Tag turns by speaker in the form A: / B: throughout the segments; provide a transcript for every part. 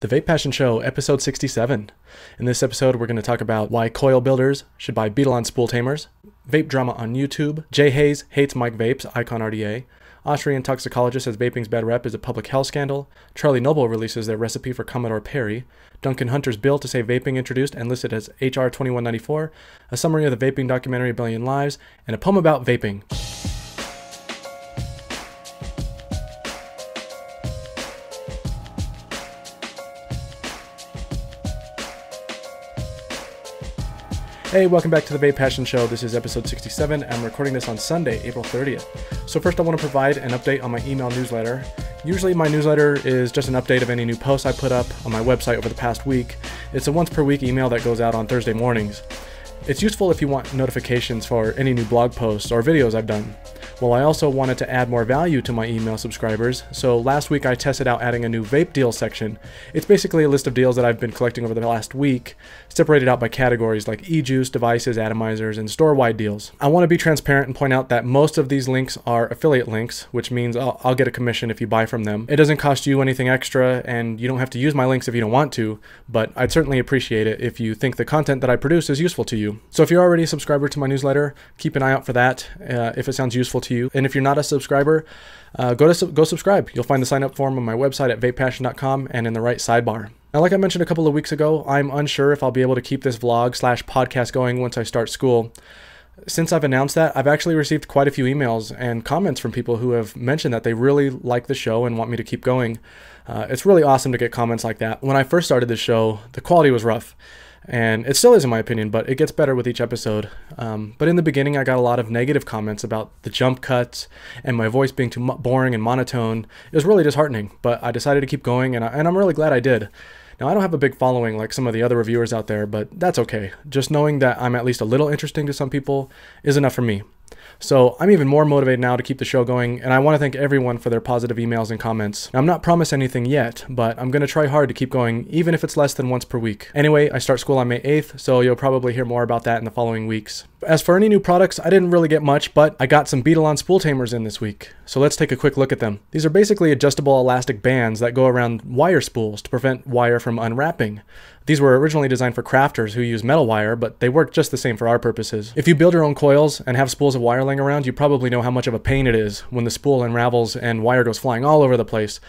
A: The Vape Passion Show, episode 67. In this episode, we're going to talk about why coil builders should buy Beadalon spool tamers, vape drama on YouTube, Jai Haze hates Mike Vapes, Icon RDA, Austrian toxicologist says vaping's bad rep is a public health scandal, Charlie Noble releases their recipe for Commodore Perry, Duncan Hunter's bill to say vaping introduced and listed as HR 2194, a summary of the vaping documentary A Billion Lives, and a poem about vaping. Hey, welcome back to the Vape Passion Show. This is episode 67. I'm recording this on Sunday, April 30th. So, first, I want to provide an update on my email newsletter. Usually, my newsletter is just an update of any new posts I put up on my website over the past week. It's a once per week email that goes out on Thursday mornings. It's useful if you want notifications for any new blog posts or videos I've done. Well, I also wanted to add more value to my email subscribers, so last week I tested out adding a new vape deal section. It's basically a list of deals that I've been collecting over the last week, separated out by categories like e-juice, devices, atomizers, and store-wide deals. I want to be transparent and point out that most of these links are affiliate links, which means I'll, I'll get a commission if you buy from them. It doesn't cost you anything extra, and you don't have to use my links if you don't want to, but I'd certainly appreciate it if you think the content that I produce is useful to you. So if you're already a subscriber to my newsletter, keep an eye out for that uh, if it sounds useful to to you. And if you're not a subscriber, uh, go to go subscribe. You'll find the sign up form on my website at vapepassion.com and in the right sidebar. Now, like I mentioned a couple of weeks ago, I'm unsure if I'll be able to keep this vlog slash podcast going once I start school. Since I've announced that, I've actually received quite a few emails and comments from people who have mentioned that they really like the show and want me to keep going. Uh, it's really awesome to get comments like that. When I first started the show, the quality was rough and it still is in my opinion but it gets better with each episode. Um, but in the beginning i got a lot of negative comments about the jump cuts and my voice being too boring and monotone. It was really disheartening but i decided to keep going and, I, and i'm really glad i did. Now i don't have a big following like some of the other reviewers out there but that's okay. Just knowing that i'm at least a little interesting to some people is enough for me so I'm even more motivated now to keep the show going, and I want to thank everyone for their positive emails and comments. Now, I'm not promised anything yet, but I'm going to try hard to keep going, even if it's less than once per week. Anyway, I start school on May 8th, so you'll probably hear more about that in the following weeks. As for any new products, I didn't really get much, but I got some Beadalon spool tamers in this week. So let's take a quick look at them. These are basically adjustable elastic bands that go around wire spools to prevent wire from unwrapping. These were originally designed for crafters who use metal wire, but they work just the same for our purposes. If you build your own coils and have spools of wire laying around, you probably know how much of a pain it is when the spool unravels and wire goes flying all over the place.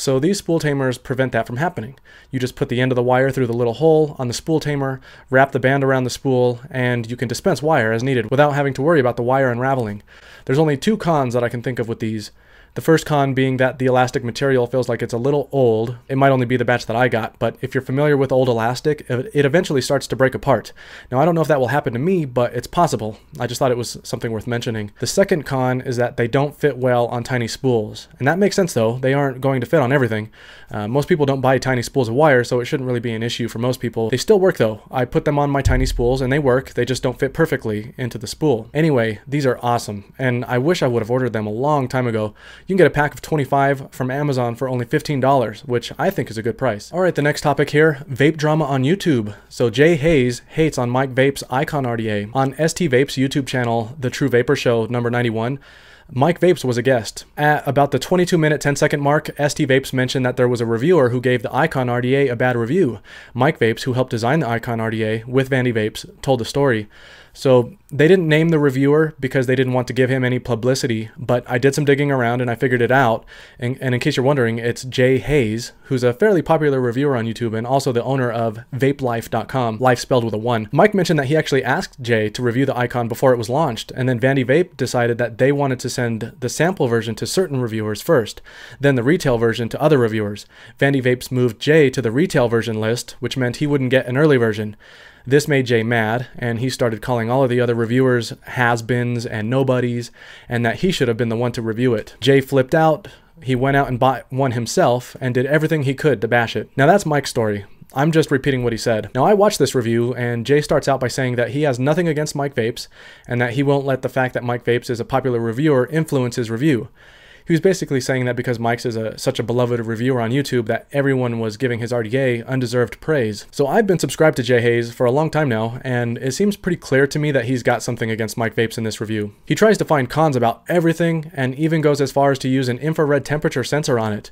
A: So these spool tamers prevent that from happening. You just put the end of the wire through the little hole on the spool tamer, wrap the band around the spool, and you can dispense wire as needed without having to worry about the wire unraveling. There's only two cons that I can think of with these. The first con being that the elastic material feels like it's a little old. It might only be the batch that I got, but if you're familiar with old elastic, it eventually starts to break apart. Now, I don't know if that will happen to me, but it's possible. I just thought it was something worth mentioning. The second con is that they don't fit well on tiny spools. And that makes sense though, they aren't going to fit on everything. Uh, most people don't buy tiny spools of wire, so it shouldn't really be an issue for most people. They still work though. I put them on my tiny spools and they work, they just don't fit perfectly into the spool. Anyway, these are awesome, and I wish I would have ordered them a long time ago. You can get a pack of 25 from Amazon for only $15, which I think is a good price. All right, the next topic here, vape drama on YouTube. So Jai Haze hates on Mike Vape's Icon RDA. On ST Vape's YouTube channel, The True Vapor Show number 91, Mike Vapes was a guest. At about the 22 minute 10 second mark, ST Vapes mentioned that there was a reviewer who gave the Icon RDA a bad review. Mike Vapes, who helped design the Icon RDA with Vandy Vapes, told the story. So they didn't name the reviewer because they didn't want to give him any publicity, but I did some digging around and I figured it out. And, and, in case you're wondering, it's Jai Haze, who's a fairly popular reviewer on YouTube and also the owner of vapelife.com, life spelled with a one. Mike mentioned that he actually asked Jai to review the icon before it was launched, and then Vandy Vape decided that they wanted to send the sample version to certain reviewers first, then the retail version to other reviewers. Vandy Vapes moved Jai to the retail version list, which meant he wouldn't get an early version. This made Jai mad, and he started calling all of the other reviewers has beens and nobodies, and that he should have been the one to review it. Jai flipped out. He went out and bought one himself and did everything he could to bash it. Now, that's Mike's story. I'm just repeating what he said. Now, I watched this review, and Jai starts out by saying that he has nothing against Mike Vapes, and that he won't let the fact that Mike Vapes is a popular reviewer influence his review he was basically saying that because Mike's is a, such a beloved reviewer on YouTube that everyone was giving his RDA undeserved praise. So I've been subscribed to Jai Haze for a long time now, and it seems pretty clear to me that he's got something against Mike Vapes in this review. He tries to find cons about everything, and even goes as far as to use an infrared temperature sensor on it.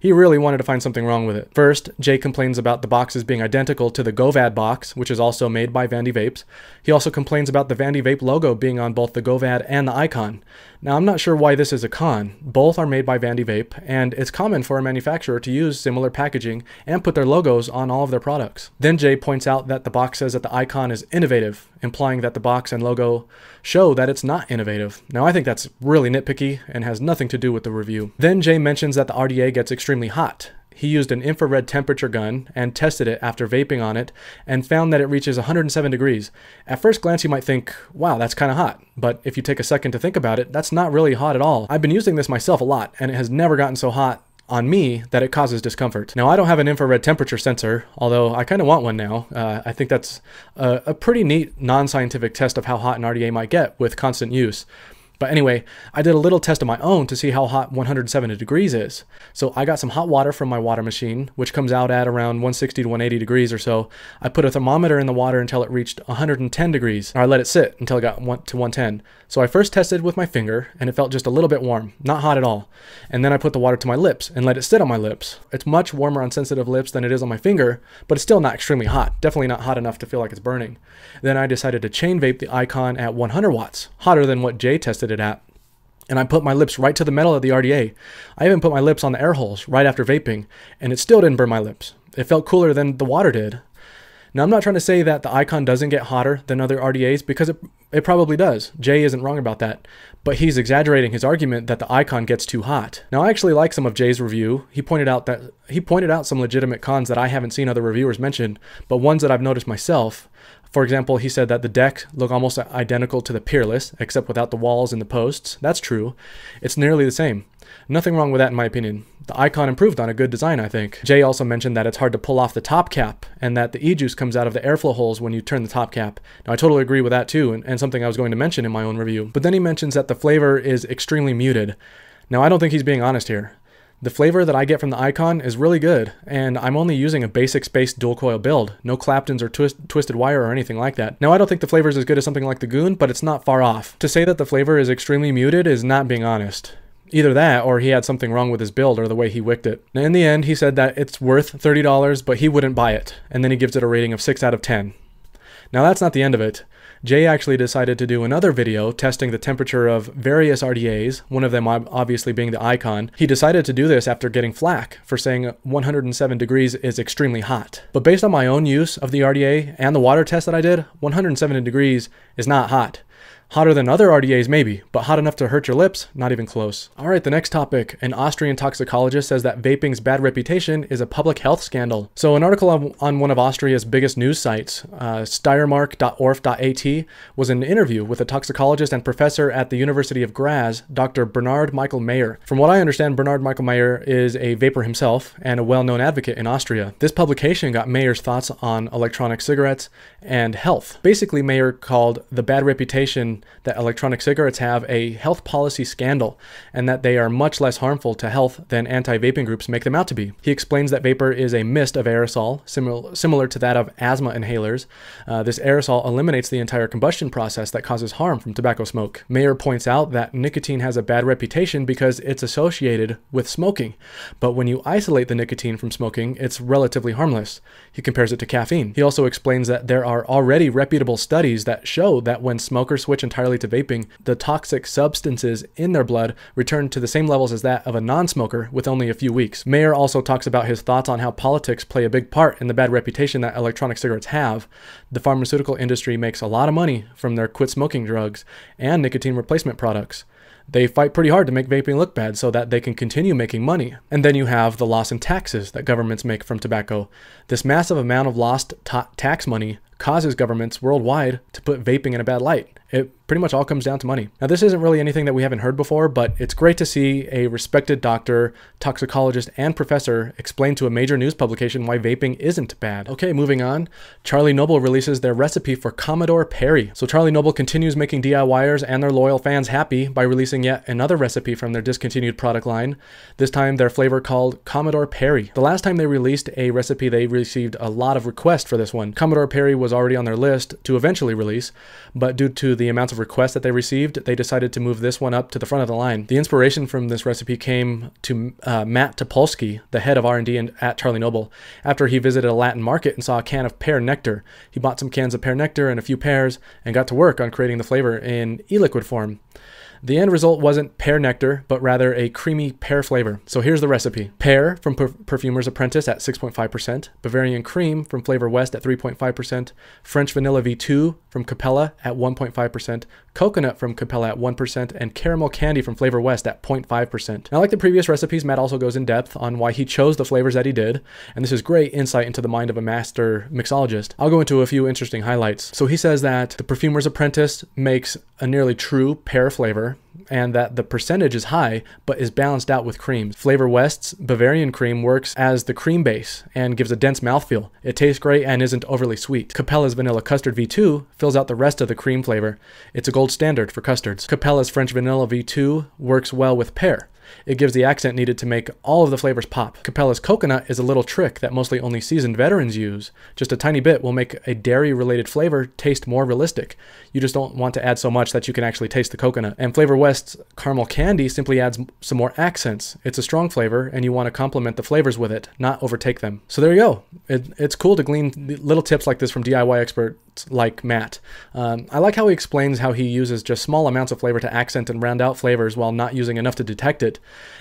A: He really wanted to find something wrong with it. First, Jai complains about the boxes being identical to the Govad box, which is also made by Vandy Vapes. He also complains about the Vandy Vape logo being on both the Govad and the icon. Now, I'm not sure why this is a con. Both are made by Vandy Vape, and it's common for a manufacturer to use similar packaging and put their logos on all of their products. Then Jai points out that the box says that the icon is innovative, implying that the box and logo show that it's not innovative. Now, I think that's really nitpicky and has nothing to do with the review. Then Jai mentions that the RDA gets extremely hot, he used an infrared temperature gun and tested it after vaping on it and found that it reaches 107 degrees. At first glance, you might think, wow, that's kind of hot. But if you take a second to think about it, that's not really hot at all. I've been using this myself a lot, and it has never gotten so hot on me that it causes discomfort. Now, I don't have an infrared temperature sensor, although I kind of want one now. Uh, I think that's a, a pretty neat non scientific test of how hot an RDA might get with constant use. But anyway, I did a little test of my own to see how hot 170 degrees is. So I got some hot water from my water machine, which comes out at around 160 to 180 degrees or so. I put a thermometer in the water until it reached 110 degrees, I let it sit until it got to 110. So I first tested with my finger, and it felt just a little bit warm, not hot at all. And then I put the water to my lips and let it sit on my lips. It's much warmer on sensitive lips than it is on my finger, but it's still not extremely hot. Definitely not hot enough to feel like it's burning. Then I decided to chain vape the Icon at 100 watts, hotter than what Jai tested it at. And I put my lips right to the metal of the RDA. I even put my lips on the air holes right after vaping, and it still didn't burn my lips. It felt cooler than the water did. Now, I'm not trying to say that the Icon doesn't get hotter than other RDAs because it, it probably does. Jai isn't wrong about that. But he's exaggerating his argument that the Icon gets too hot. Now, I actually like some of Jai's review. He pointed out that he pointed out some legitimate cons that I haven't seen other reviewers mention, but ones that I've noticed myself. For example, he said that the deck look almost identical to the Peerless, except without the walls and the posts. That's true. It's nearly the same. Nothing wrong with that in my opinion. The icon improved on a good design, I think. Jai also mentioned that it's hard to pull off the top cap and that the e-juice comes out of the airflow holes when you turn the top cap. Now I totally agree with that too and, and something I was going to mention in my own review. But then he mentions that the flavor is extremely muted. Now I don't think he's being honest here. The flavor that I get from the Icon is really good, and I'm only using a basic space dual coil build. No Claptons or twist, twisted wire or anything like that. Now, I don't think the flavor is as good as something like the Goon, but it's not far off. To say that the flavor is extremely muted is not being honest. Either that, or he had something wrong with his build or the way he wicked it. Now, in the end, he said that it's worth $30, but he wouldn't buy it, and then he gives it a rating of 6 out of 10. Now, that's not the end of it. Jai actually decided to do another video testing the temperature of various RDAs, one of them obviously being the Icon. He decided to do this after getting flack for saying 107 degrees is extremely hot. But based on my own use of the RDA and the water test that I did, 107 degrees is not hot. Hotter than other RDAs, maybe, but hot enough to hurt your lips? Not even close. All right, the next topic. An Austrian toxicologist says that vaping's bad reputation is a public health scandal. So, an article on, on one of Austria's biggest news sites, uh, steiermark.orf.at, was an interview with a toxicologist and professor at the University of Graz, Dr. Bernard Michael Mayer. From what I understand, Bernard Michael Mayer is a vapor himself and a well known advocate in Austria. This publication got Mayer's thoughts on electronic cigarettes and health. Basically, Mayer called the bad reputation that electronic cigarettes have a health policy scandal and that they are much less harmful to health than anti vaping groups make them out to be. He explains that vapor is a mist of aerosol, simil- similar to that of asthma inhalers. Uh, this aerosol eliminates the entire combustion process that causes harm from tobacco smoke. Mayer points out that nicotine has a bad reputation because it's associated with smoking, but when you isolate the nicotine from smoking, it's relatively harmless. He compares it to caffeine. He also explains that there are already reputable studies that show that when smokers switch entirely to vaping, the toxic substances in their blood return to the same levels as that of a non smoker with only a few weeks. Mayer also talks about his thoughts on how politics play a big part in the bad reputation that electronic cigarettes have. The pharmaceutical industry makes a lot of money from their quit smoking drugs and nicotine replacement products they fight pretty hard to make vaping look bad so that they can continue making money. And then you have the loss in taxes that governments make from tobacco. This massive amount of lost ta- tax money causes governments worldwide to put vaping in a bad light. It pretty much all comes down to money. Now, this isn't really anything that we haven't heard before, but it's great to see a respected doctor, toxicologist, and professor explain to a major news publication why vaping isn't bad. Okay, moving on. Charlie Noble releases their recipe for Commodore Perry. So, Charlie Noble continues making DIYers and their loyal fans happy by releasing yet another recipe from their discontinued product line, this time their flavor called Commodore Perry. The last time they released a recipe, they received a lot of requests for this one. Commodore Perry was already on their list to eventually release, but due to the amounts of requests that they received, they decided to move this one up to the front of the line. The inspiration from this recipe came to uh, Matt Topolsky, the head of R&D at Charlie Noble, after he visited a Latin market and saw a can of pear nectar. He bought some cans of pear nectar and a few pears and got to work on creating the flavor in e-liquid form. The end result wasn't pear nectar, but rather a creamy pear flavor. So here's the recipe. Pear from per Perfumer's Apprentice at 6.5%, Bavarian Cream from Flavor West at 3.5%, French Vanilla V2 from Capella at 1.5%, Coconut from Capella at 1%, and Caramel Candy from Flavor West at 0.5%. Now like the previous recipes, Matt also goes in depth on why he chose the flavors that he did, and this is great insight into the mind of a master mixologist. I'll go into a few interesting highlights. So he says that the Perfumer's Apprentice makes a nearly true pear flavor and that the percentage is high but is balanced out with creams. Flavor West's Bavarian cream works as the cream base and gives a dense mouthfeel. It tastes great and isn't overly sweet. Capella's Vanilla Custard V2 fills out the rest of the cream flavor. It's a gold standard for custards. Capella's French Vanilla V2 works well with pear. It gives the accent needed to make all of the flavors pop. Capella's coconut is a little trick that mostly only seasoned veterans use. Just a tiny bit will make a dairy related flavor taste more realistic. You just don't want to add so much that you can actually taste the coconut. And Flavor West's caramel candy simply adds some more accents. It's a strong flavor and you want to complement the flavors with it, not overtake them. So there you go. It, it's cool to glean little tips like this from DIY like Matt. Um, I like how he explains how he uses just small amounts of flavor to accent and round out flavors while not using enough to detect it.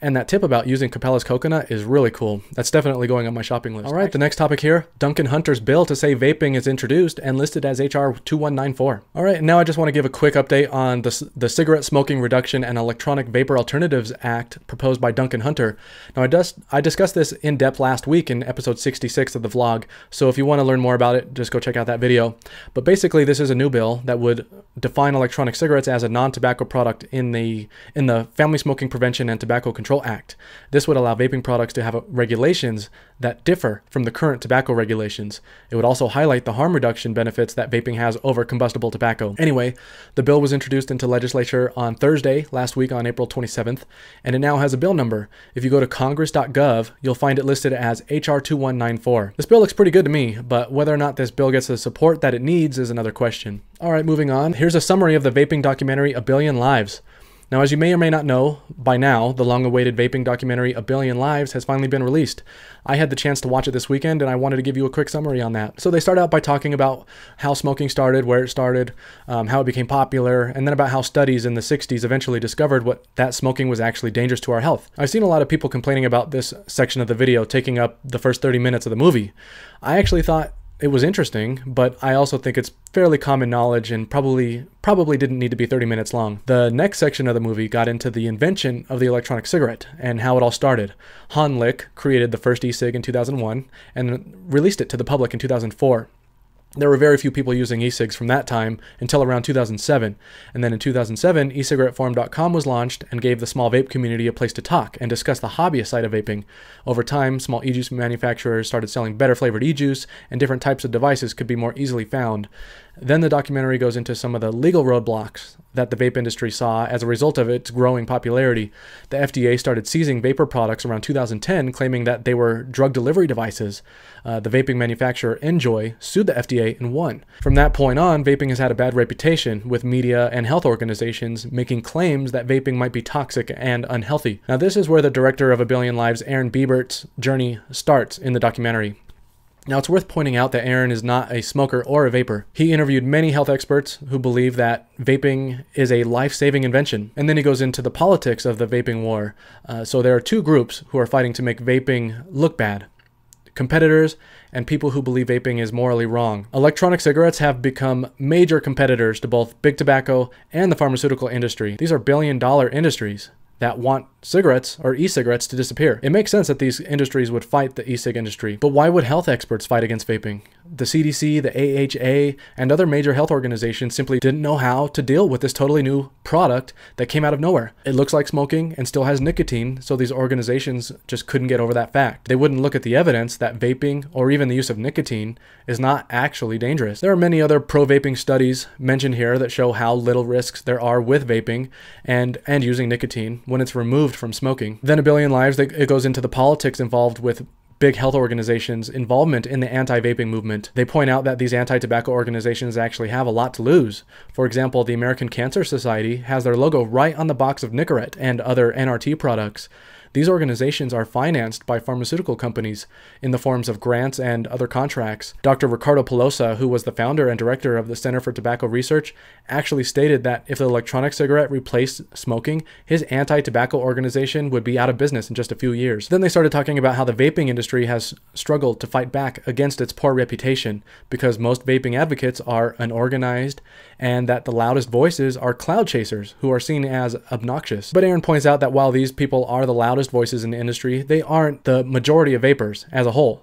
A: And that tip about using Capella's coconut is really cool. That's definitely going on my shopping list. All right, the next topic here Duncan Hunter's bill to say vaping is introduced and listed as HR 2194. All right, now I just want to give a quick update on the, the Cigarette Smoking Reduction and Electronic Vapor Alternatives Act proposed by Duncan Hunter. Now, I, just, I discussed this in depth last week in episode 66 of the vlog, so if you want to learn more about it, just go check out that video. But basically, this is a new bill that would define electronic cigarettes as a non-tobacco product in the in the Family Smoking Prevention and Tobacco Control Act. This would allow vaping products to have regulations that differ from the current tobacco regulations. It would also highlight the harm reduction benefits that vaping has over combustible tobacco. Anyway, the bill was introduced into legislature on Thursday last week on April 27th, and it now has a bill number. If you go to congress.gov, you'll find it listed as HR 2194. This bill looks pretty good to me, but whether or not this bill gets the support that it needs is another question. All right, moving on. Here's a summary of the vaping documentary A Billion Lives. Now, as you may or may not know, by now, the long awaited vaping documentary A Billion Lives has finally been released. I had the chance to watch it this weekend and I wanted to give you a quick summary on that. So, they start out by talking about how smoking started, where it started, um, how it became popular, and then about how studies in the 60s eventually discovered what that smoking was actually dangerous to our health. I've seen a lot of people complaining about this section of the video taking up the first 30 minutes of the movie. I actually thought it was interesting, but I also think it's fairly common knowledge and probably probably didn't need to be 30 minutes long. The next section of the movie got into the invention of the electronic cigarette and how it all started. Han Lik created the first e-cig in 2001 and released it to the public in 2004. There were very few people using e-cigs from that time until around 2007, and then in 2007, ecigaretteforum.com was launched and gave the small vape community a place to talk and discuss the hobbyist side of vaping. Over time, small e-juice manufacturers started selling better flavored e-juice, and different types of devices could be more easily found. Then the documentary goes into some of the legal roadblocks that the vape industry saw as a result of its growing popularity. The FDA started seizing vapor products around 2010, claiming that they were drug delivery devices. Uh, the vaping manufacturer NJOY sued the FDA and won. From that point on, vaping has had a bad reputation, with media and health organizations making claims that vaping might be toxic and unhealthy. Now, this is where the director of A Billion Lives, Aaron Biebert's journey starts in the documentary. Now, it's worth pointing out that Aaron is not a smoker or a vapor. He interviewed many health experts who believe that vaping is a life saving invention. And then he goes into the politics of the vaping war. Uh, so there are two groups who are fighting to make vaping look bad competitors and people who believe vaping is morally wrong. Electronic cigarettes have become major competitors to both big tobacco and the pharmaceutical industry. These are billion dollar industries that want cigarettes or e-cigarettes to disappear. It makes sense that these industries would fight the e-cig industry, but why would health experts fight against vaping? The CDC, the AHA, and other major health organizations simply didn't know how to deal with this totally new product that came out of nowhere. It looks like smoking and still has nicotine, so these organizations just couldn't get over that fact. They wouldn't look at the evidence that vaping or even the use of nicotine is not actually dangerous. There are many other pro-vaping studies mentioned here that show how little risks there are with vaping and and using nicotine when it's removed from smoking. Then a billion lives, it goes into the politics involved with big health organizations' involvement in the anti vaping movement. They point out that these anti tobacco organizations actually have a lot to lose. For example, the American Cancer Society has their logo right on the box of Nicorette and other NRT products. These organizations are financed by pharmaceutical companies in the forms of grants and other contracts. Dr. Riccardo Polosa, who was the founder and director of the Center for Tobacco Research, actually stated that if the electronic cigarette replaced smoking, his anti tobacco organization would be out of business in just a few years. Then they started talking about how the vaping industry has struggled to fight back against its poor reputation because most vaping advocates are unorganized and that the loudest voices are cloud chasers who are seen as obnoxious. But Aaron points out that while these people are the loudest voices in the industry, they aren't the majority of vapors as a whole.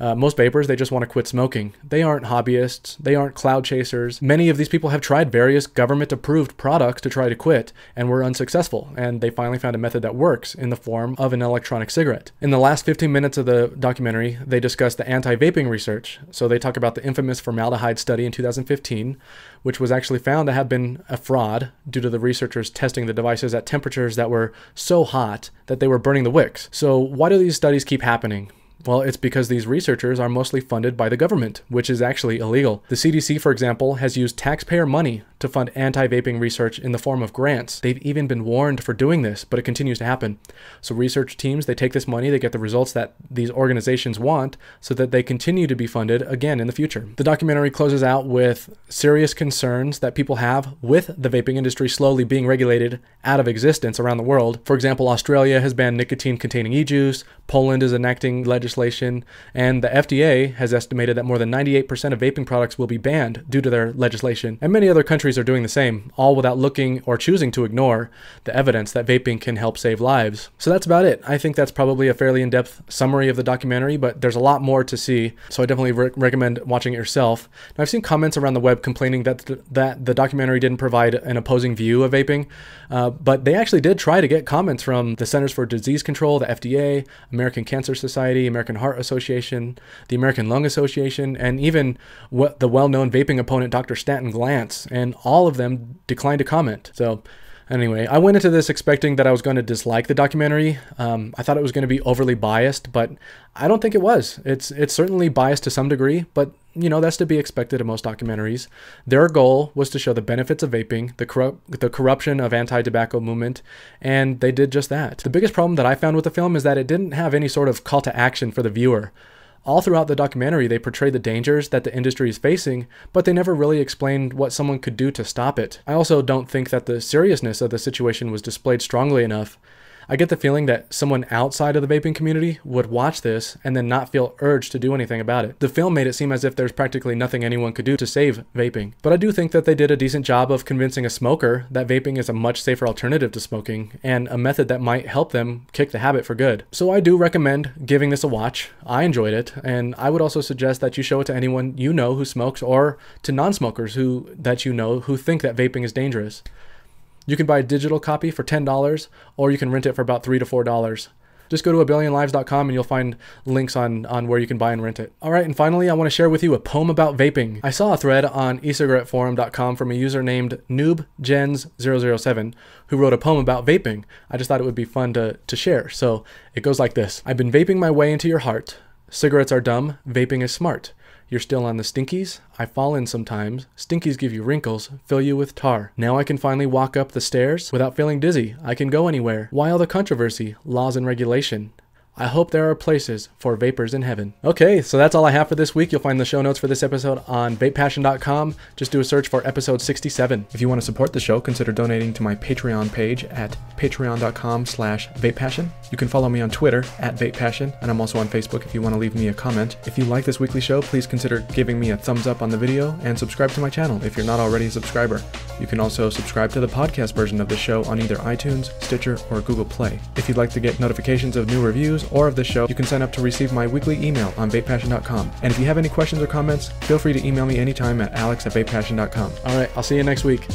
A: Uh, most vapors, they just want to quit smoking. They aren't hobbyists. They aren't cloud chasers. Many of these people have tried various government approved products to try to quit and were unsuccessful. And they finally found a method that works in the form of an electronic cigarette. In the last 15 minutes of the documentary, they discuss the anti vaping research. So they talk about the infamous formaldehyde study in 2015, which was actually found to have been a fraud due to the researchers testing the devices at temperatures that were so hot that they were burning the wicks. So, why do these studies keep happening? Well, it's because these researchers are mostly funded by the government, which is actually illegal. The CDC, for example, has used taxpayer money to fund anti vaping research in the form of grants. They've even been warned for doing this, but it continues to happen. So, research teams, they take this money, they get the results that these organizations want so that they continue to be funded again in the future. The documentary closes out with serious concerns that people have with the vaping industry slowly being regulated out of existence around the world. For example, Australia has banned nicotine containing e juice, Poland is enacting legislation legislation, and the FDA has estimated that more than 98% of vaping products will be banned due to their legislation. And many other countries are doing the same, all without looking or choosing to ignore the evidence that vaping can help save lives. So that's about it. I think that's probably a fairly in depth summary of the documentary, but there's a lot more to see, so I definitely re- recommend watching it yourself. Now, I've seen comments around the web complaining that, th- that the documentary didn't provide an opposing view of vaping, uh, but they actually did try to get comments from the Centers for Disease Control, the FDA, American Cancer Society, American American Heart Association, the American Lung Association, and even what the well-known vaping opponent Dr. Stanton Glantz, and all of them declined to comment. So Anyway, I went into this expecting that I was going to dislike the documentary. Um, I thought it was going to be overly biased, but I don't think it was. It's it's certainly biased to some degree, but you know that's to be expected of most documentaries. Their goal was to show the benefits of vaping, the corrupt, the corruption of anti-tobacco movement, and they did just that. The biggest problem that I found with the film is that it didn't have any sort of call to action for the viewer. All throughout the documentary, they portray the dangers that the industry is facing, but they never really explained what someone could do to stop it. I also don't think that the seriousness of the situation was displayed strongly enough. I get the feeling that someone outside of the vaping community would watch this and then not feel urged to do anything about it. The film made it seem as if there's practically nothing anyone could do to save vaping. But I do think that they did a decent job of convincing a smoker that vaping is a much safer alternative to smoking and a method that might help them kick the habit for good. So I do recommend giving this a watch. I enjoyed it, and I would also suggest that you show it to anyone you know who smokes or to non-smokers who that you know who think that vaping is dangerous. You can buy a digital copy for $10 or you can rent it for about 3 to $4. Just go to a abillionlives.com and you'll find links on, on where you can buy and rent it. All right, and finally, I want to share with you a poem about vaping. I saw a thread on ecigaretteforum.com from a user named noobgens007 who wrote a poem about vaping. I just thought it would be fun to, to share. So it goes like this I've been vaping my way into your heart. Cigarettes are dumb, vaping is smart. You're still on the stinkies? I fall in sometimes. Stinkies give you wrinkles, fill you with tar. Now I can finally walk up the stairs without feeling dizzy. I can go anywhere. Why all the controversy, laws and regulation? I hope there are places for vapors in heaven. Okay, so that's all I have for this week. You'll find the show notes for this episode on vapepassion.com. Just do a search for episode 67. If you want to support the show, consider donating to my Patreon page at patreon.com slash vapepassion. You can follow me on Twitter at vapepassion, and I'm also on Facebook if you want to leave me a comment. If you like this weekly show, please consider giving me a thumbs up on the video and subscribe to my channel if you're not already a subscriber. You can also subscribe to the podcast version of the show on either iTunes, Stitcher, or Google Play. If you'd like to get notifications of new reviews or of the show, you can sign up to receive my weekly email on vapepassion.com. And if you have any questions or comments, feel free to email me anytime at alex at vapepassion.com. All right, I'll see you next week.